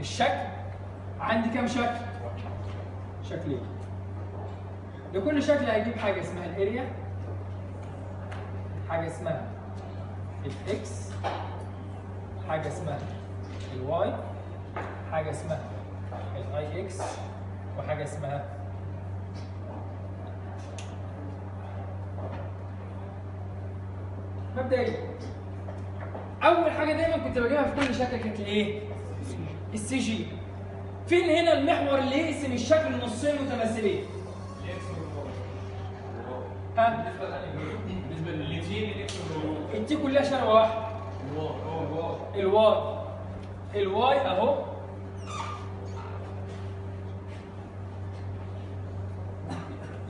الشكل؟ عندي كام شكل؟ شكلين. لكل شكل هجيب حاجة اسمها ال area حاجة اسمها ال X حاجة اسمها ال Y حاجة اسمها ال Ix وحاجة اسمها مبدئيا. أول حاجة دايما كنت بجيبها في كل شكل كانت الإيه؟ ال CG فين هنا المحور اللي يقسم الشكل نصين متماثلين؟ ها؟ بالنسبة وال Y التي كلها شروه واحدة. ال Y ال Y أهو.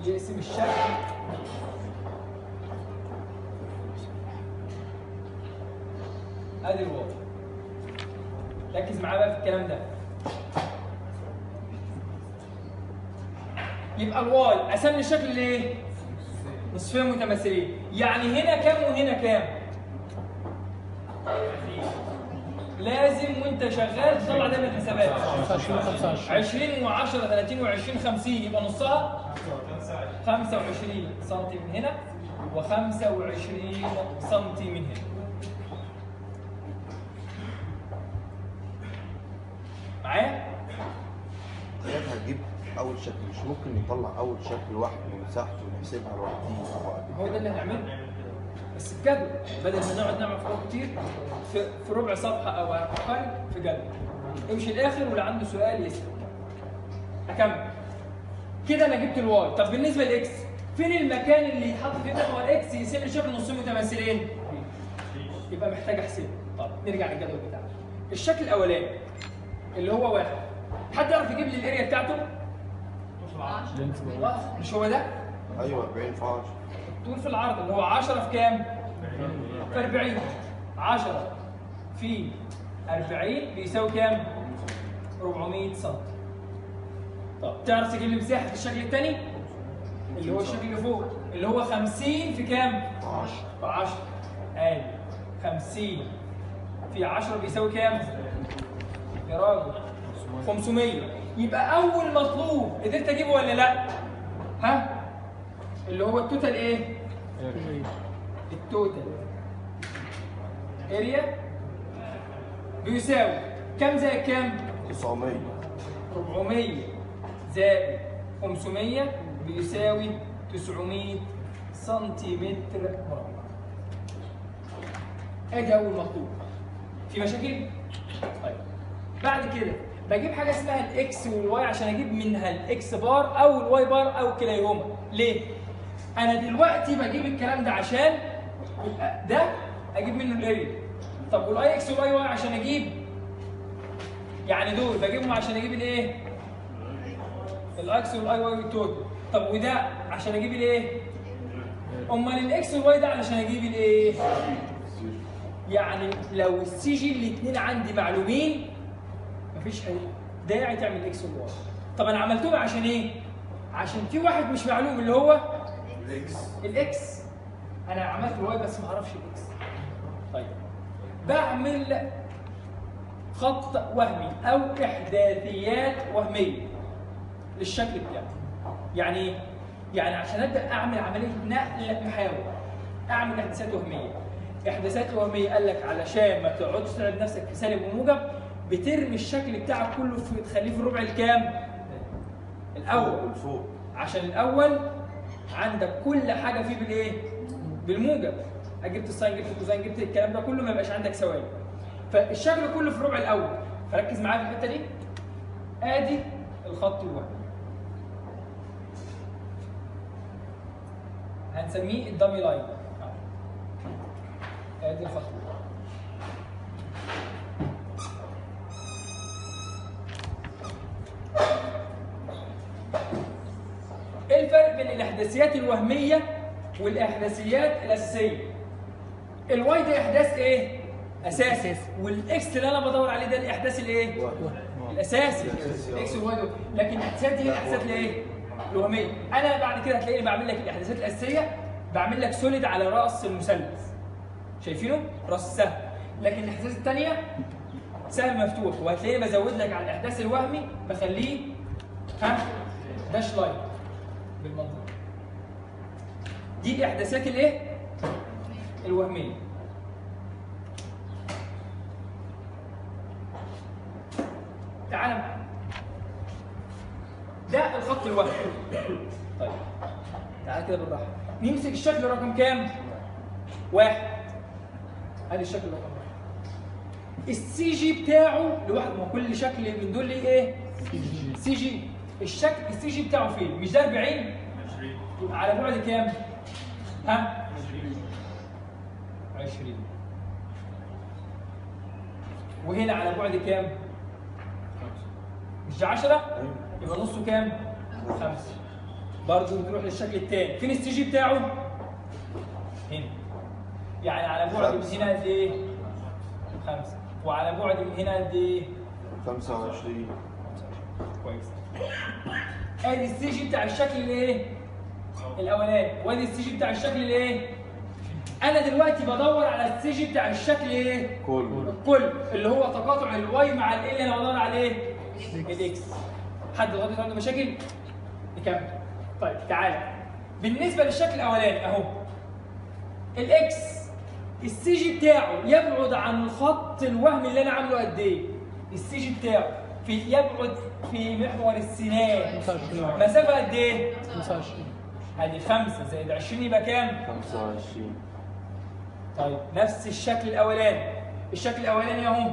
يقسم الشكل ادي ال Y ركز معايا بقى في الكلام ده. يبقى ال Y قسم لي الشكل ليه؟ نصفين متماثلين. يعني هنا كام وهنا كام؟ لازم وانت شغال تطلع ده من الحسابات. 25 25 20 و10 30 و20 50 يبقى نصها 25 سم من هنا و25 سم من هنا. معايا؟ ساعتها هتجيب أول شكل. مش ممكن نطلع أول شكل لوحده ومساحته ونحسبها لوحديه هو ده اللي هنعمله. بس بجدول بدل ما نقعد نعمل فروق كتير في, في ربع صفحة أو أقل في جدول. امشي الآخر واللي عنده سؤال يسأل. أكمل. كده أنا جبت ال Y. طب بالنسبة لل X فين المكان اللي يتحط فيه محور X يسيب لي شكل نصين متماثلين. يبقى محتاج احسبه طب نرجع للجدول بتاعنا. الشكل الأولاني اللي هو واحد. حد يعرف يجيب لي ال area بتاعته؟ مش هو ده؟ أيوه 40 في 10 طول في العرض اللي هو 10 في كام؟ في 40 10 في 40 بيساوي كام؟ 400 سم طب تعرف تجيب لي مساحة الشكل الثاني؟ اللي هو الشكل اللي فوق اللي هو 50 في كام؟ 10 في 10 ادي 50 في 10 بيساوي كام؟ يا راجل 500 يبقى أول مطلوب قدرت أجيبه ولا لأ؟ ها؟ اللي هو ال total إيه؟ ال total area بيساوي كم زائد كام؟ 900 400 زائد 500 بيساوي 900 سنتيمتر مربع. ادي أول مطلوب. في مشاكل؟ طيب. بعد كده بجيب حاجة اسمها ال X وال Y عشان أجيب منها ال X bar أو ال Y bar أو كلاهما. ليه؟ أنا دلوقتي بجيب الكلام ده عشان ده أجيب منه ال area. طب وال IX وال IY عشان أجيب يعني دول بجيبهم عشان أجيب الايه؟ الاكس والاي واي والتوتال. طب وده عشان أجيب الايه؟ امال ال X وال Y ده علشان أجيب الايه؟ يعني لو ال CG الاثنين عندي معلومين مفيش داعي تعمل X وال Y. طب أنا عملتهم عشان إيه؟ عشان في واحد مش معلوم اللي هو الاكس. الاكس. أنا عملت ال Y بس ما أعرفش ال X. طيب. بعمل خط وهمي أو إحداثيات وهمية. للشكل بتاعي. يعني إيه يعني عشان أبدأ أعمل عملية نقل محاور أعمل احداثات وهمية. احداثات وهمية قال لك علشان ما تقعدش تتعب نفسك في سالب وموجب بترمي الشكل بتاعك كله في تخليه في الربع الكام؟ الأول. فوق عشان الأول عندك كل حاجة فيه بالإيه؟ بالموجب. جبت ال sine جبت ال cosine جبت الكلام ده كله ما يبقاش عندك سوالب فالشكل كله في الربع الأول. فركز معايا في الحتة دي؟ آدي الخط الوهمي هنسميه ال dummy line. ادي الخط الوهمي إيه الفرق بين الإحداثيات الوهمية والإحداثيات الأساسية؟ ال Y ده إحداث إيه؟ أساسي. وال X اللي أنا بدور عليه ده الإحداث الإيه. الأساسي. الأساسي، آه. X وال Y لكن الاحداثات دي هي الاحداثات الايه؟ الوهمية أنا بعد كده هتلاقيني بعمل لك الأحداثات الأساسية بعمل لك solid على رأس المثلث شايفينه؟ رأس سهم لكن الأحداث الثانية سهم مفتوح وهتلاقيني بزود لك على الأحداث الوهمي بخليه ها dash line بالمنظر دي الأحداثات الايه؟ الوهمية تعال معايا. ده الخط الوهمي طيب تعال كده بالراحة نمسك الشكل رقم كام؟ واحد أدي الشكل رقم واحد ال CG بتاعه لوحده ما هو كل شكل من دول ليه إيه؟ CG الشكل ال CG بتاعه فين؟ مش ده 40 20 يبقى على بعد كام؟ ها؟ 20 وهنا على بعد كام؟ مش ده 10 يبقى نصه كام؟ 5 برضه نروح للشكل الثاني فين ال CG بتاعه؟ هنا يعني على بعد من هنا قد إيه؟ 5 وعلى بعد من هنا قد إيه؟ 25 كويس آدي ال CG بتاع الشكل الإيه؟ الأولاني وآدي ال CG بتاع الشكل الإيه؟ أنا دلوقتي بدور على ال CG بتاع الشكل إيه؟ كله الكل اللي هو تقاطع ال Y مع ال اللي أنا بدور عليه ال X حد لغايه مشاكل؟ نكمل طيب تعالى بالنسبة للشكل الأولاني أهو. ال X ال CG بتاعه يبعد عن الخط الوهمي اللي أنا عامله قد إيه؟ ال CG بتاعه. في يبعد في محور السينات. 25 مسافة قد إيه؟ 25 ادي 5 زائد 20 يبقى كام؟ 25 طيب نفس الشكل الأولاني. الشكل الأولاني أهو.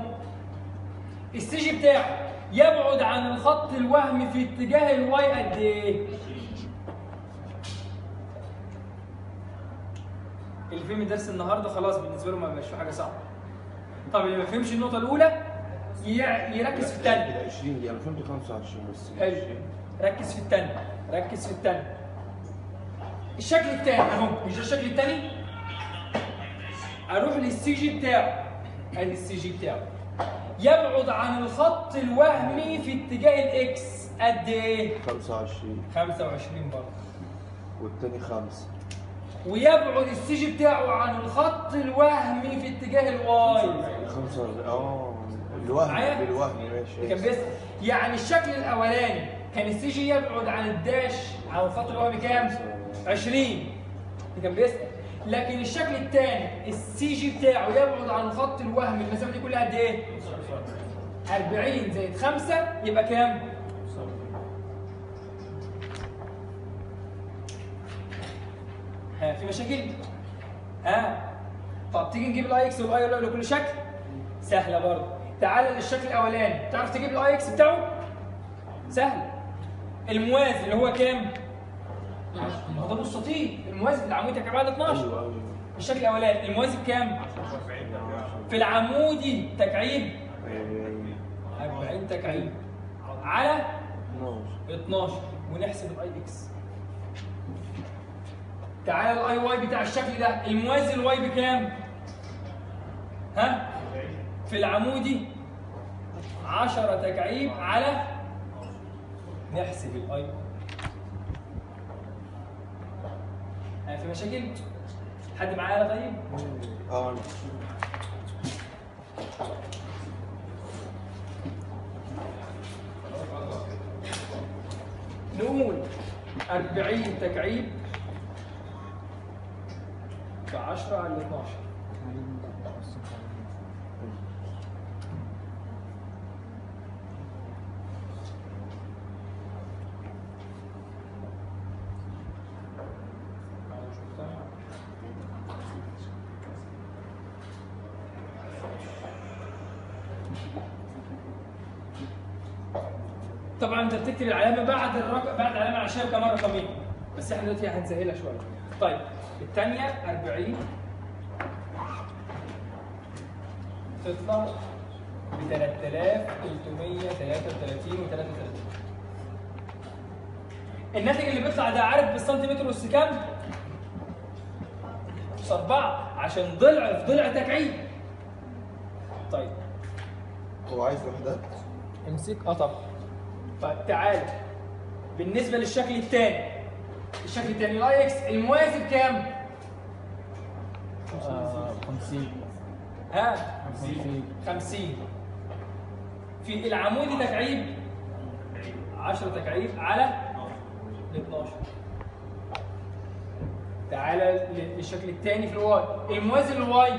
ال CG بتاعه يبعد عن الخط الوهمي في اتجاه ال Y قد إيه؟ اللي فهم درس النهارده خلاص بالنسبة له ما بقاش حاجة صعبة. طب اللي ما فهمش النقطة الأولى يركز في الثانية. ال 20 دي أنا فهمت 25 بس حلو ركز في الثانية ركز في الثانية. الشكل الثاني أهو مش ده الشكل الثاني؟ أروح لل CG بتاعه أدي ال CG بتاعه يبعد عن الخط الوهمي في اتجاه ال X. قد إيه؟ 25 25 برضه. والتاني 5 ويبعد ال CG بتاعه عن الخط الوهمي في اتجاه ال Y 5 آه الوهم؟ بالوهم ماشي. كان بس يعني الشكل الأولاني كان ال CG يبعد عن ال dash عن الخط الوهمي كام؟ 20 دي كان بيسأل لكن الشكل الثاني ال CG بتاعه يبعد عن الخط الوهمي المسافة دي كلها قد إيه؟ 40 زائد 5 يبقى كام؟ ها في مشاكل؟ ها طب تيجي نجيب ال IX والاي والاي لكل شكل؟ سهلة برضه تعال للشكل الأولاني تعرف تجيب الاي إكس بتاعه؟ سهل الموازي اللي هو كام؟ ما هو ده مستطيل. الموازي العمودي كام بعد 12 أيوه أيوه. الشكل الأولاني. الموازي بكام؟ في العمودي تكعيب أيوة. 40 تكعيب. على 12 12 ونحسب ال IX تعالى ال IY بتاع الشكل ده. الموازي ال Y بكام؟ ها؟ في العمودي 10 تكعيب على نحسب الاي في مشاكل؟ حد معايا طيب؟ آه نقول 40 تكعيب في 10 على 12 طبعا أنت بتكتب العلامة بعد الرقم بعد العلامة عشان كمان رقمين بس إحنا دلوقتي هنسهلها شوية. طيب الثانية 40 تطلع ب 3333 و 33 الناتج اللي بيطلع ده عارف بالسنتيمتر والس كام؟ نص أربعة عشان ضلع في ضلع تكعيب طيب. هو عايز وحدات امسك. آه طبعا. طيب تعال. بالنسبة للشكل الثاني. الشكل الثاني ال IX الموازي بكام؟ آه، 50 ها؟ 50 50 في العمودي تكعيب 10 تكعيب على ال 12 تعالى للشكل الثاني في ال Y. الموازي لل Y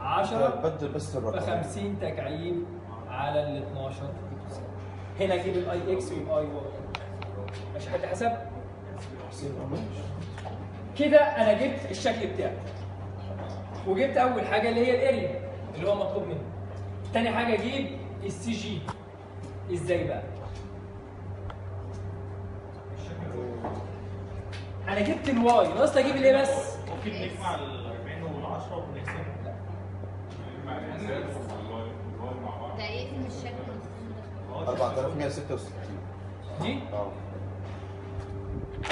10 بدل بس الرقم. 50 تكعيب على ال 12 هنا أجيب ال IX وال IY ماشي حد حسب؟ كده أنا جبت الشكل بتاعي. وجبت أول حاجة اللي هي ال area اللي هو مطلوب مني. تاني حاجة أجيب ال CG إزاي بقى؟ أنا جبت ال Y ناقص أجيب الايه بس. ممكن نجمع ال 40 وال 10 ونقسمهم نجمع ال X وال Y مع بعض ده يقسم الشكل؟ 4166 دي آه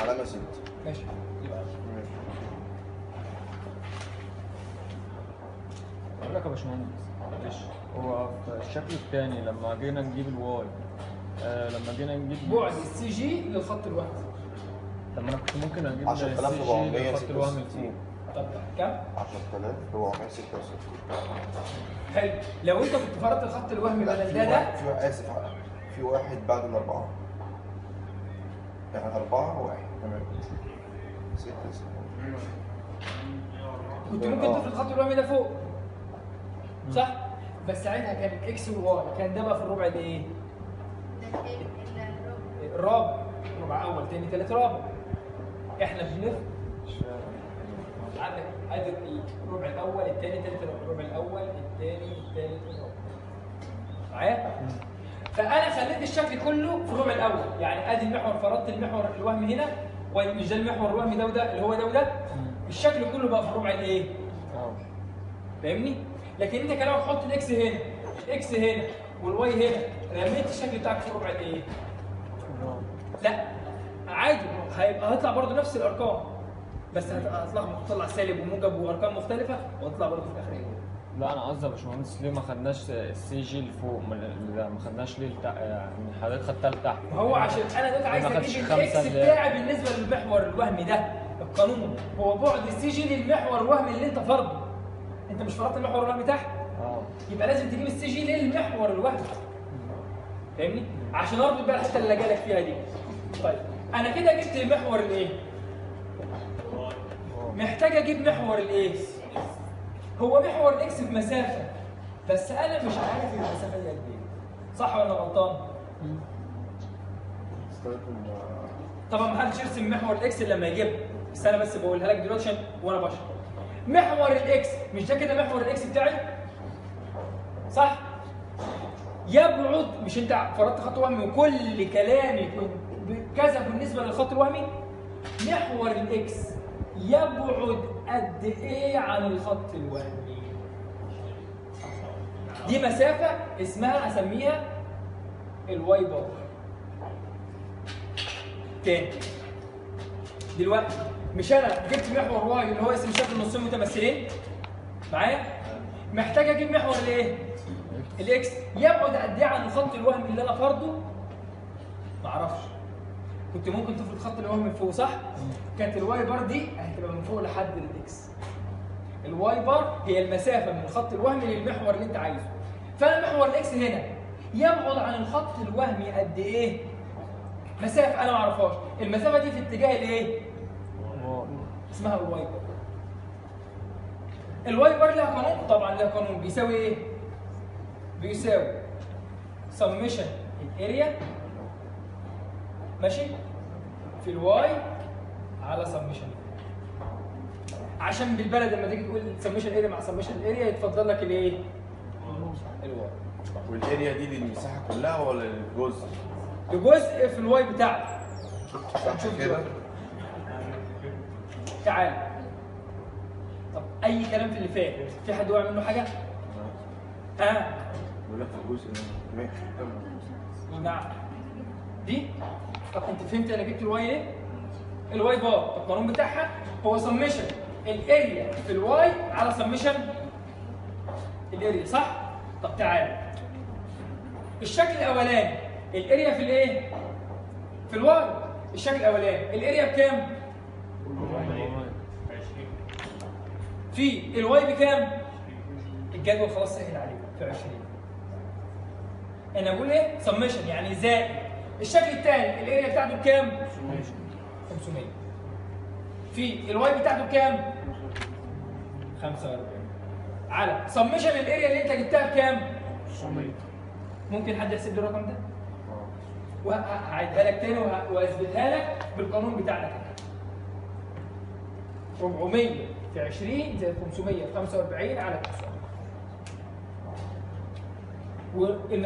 علامة 6 ماشي. يبقى أقول لك يا باشمهندس معلش هو في الشكل الثاني لما جينا نجيب ال Y آه لما جينا نجيب بعد ال CG للخط الواحد. طب ما أنا كنت ممكن أجيب 10466. الخط الوهمي لفوق طب كام؟ 10466 حلو. لو انت كنت فرضت الخط الوهمي بدل في ده ده؟ واحد في واحد آسف. في واحد بعد الأربعة. يعني أربعة واحد. تمام. ستة ستة كنت ممكن. تفرض الخط الوهمي ده فوق. صح؟ بس ساعتها كان X و Y كان ده بقى في الربع ده إيه؟ الرابع. ربع أول تاني تالت رابع. إحنا بنفرض عندك ادي الربع الأول الثاني الثالث الربع الأول الثاني الثالث الرابع معايا فأنا خليت الشكل كله في الربع الأول. يعني أدي المحور فرضت المحور الوهمي هنا ومش ده المحور الوهمي ده وده اللي هو ده وده. الشكل كله بقى في الربع الإيه؟ آه فاهمني؟ لكن أنت كلامك حط ال X هنا ال X هنا وال Y هنا. رميت الشكل بتاعك في الربع الإيه؟ لا. عادي. هيبقى هيطلع برضه نفس الأرقام. بس هتلخبط تطلع سالب وموجب وأرقام مختلفة وهتطلع برضه في الآخر إيه لا أنا قصدي يا باشمهندس ليه ما خدناش ال CG لفوق من- لا، ما خدناش ليه لتحت يعني حضرتك خدتها لتحت. هو عشان أنا دلوقتي عايز أجيب ال X اللي- بتاعي بالنسبة للمحور الوهمي ده القانون. هو بعد ال CG للمحور الوهمي اللي أنت فرضه. أنت مش فرضت المحور الوهمي تحت؟ آه. يبقى لازم تجيب ال CG للمحور الوهمي. فاهمني؟ عشان اربط بقى الحتة اللي جالك فيها دي. طيب أنا كده جبت محور الإيه؟ محتاج أجيب محور الايه هو محور ال X في مسافة بس أنا مش عارف المسافة دي قد إيه. صح ولا غلطان؟ طبعا ما حدش يرسم محور ال X إلا لما يجيبها بس أنا بس بقولها لك دلوقتي عشان وأنا بشرح. محور ال X مش ده كده محور ال X بتاعي؟ صح؟ يبعد مش أنت فرضت خط وهمي وكل كلامي كذا بالنسبة للخط الوهمي؟ محور ال X يبعد قد إيه عن الخط الوهمي. دي مسافة اسمها أسميها ال Y bar. تاني. دلوقتي مش أنا جبت محور Y اللي هو اسم شكل نصين متمثلين؟ معايا؟ محتاج أجيب محور الإيه؟ ال X. يبعد قد إيه عن الخط الوهمي اللي أنا فرضه؟ كنت ممكن تفرض خط الوهمي من فوق صح؟ كانت ال Y bar دي هتبقى من فوق لحد ال X ال Y bar هي المسافة من الخط الوهمي للمحور اللي انت عايزه. فانا محور ال X هنا يبعد عن الخط الوهمي قد إيه؟ مسافة أنا ما أعرفهاش. المسافة دي في اتجاه الايه اسمها ال Y bar ال Y bar لها قانون طبعا لها قانون. بيساوي إيه؟ بيساوي summation ال area ماشي؟ في الواي على سمشن عشان بالبلد لما تيجي تقول summation area مع summation ال area يتفضل لك الايه؟ ال Y. وال area دي للمساحة كلها ولا للجزء؟ لجزء في ال Y بتاعك. صح كده؟ تعال. طب أي كلام في اللي فات في حد واقع منه حاجة؟ ها؟ بقول لك الجزء ده. ماشي تمام. نعم. دي. طب انت فهمت أنا جبت ال Y إيه؟ ال Y bar. القانون بتاعها هو سمشن ال area في ال Y على summation ال area صح؟ طب تعال. الشكل الأولاني. ال area في الايه في ال Y الشكل الأولاني. ال area بكام؟ 20 في ال Y بكام؟ الجدول خلاص سهل عليك. في 20 أنا بقول إيه؟ سمشن يعني زائد. الشكل الثاني ال area بتاعته بكام؟ 500 في ال Y بتاعته بكام؟ 45 على summation ال area اللي انت جبتها بكام؟ ممكن حد يحسب لي الرقم ده؟ وهعيدها لك تاني واثبتها لك بالقانون بتاعنا كده. 400 في 20 زائد 500 في 45 على 900 وال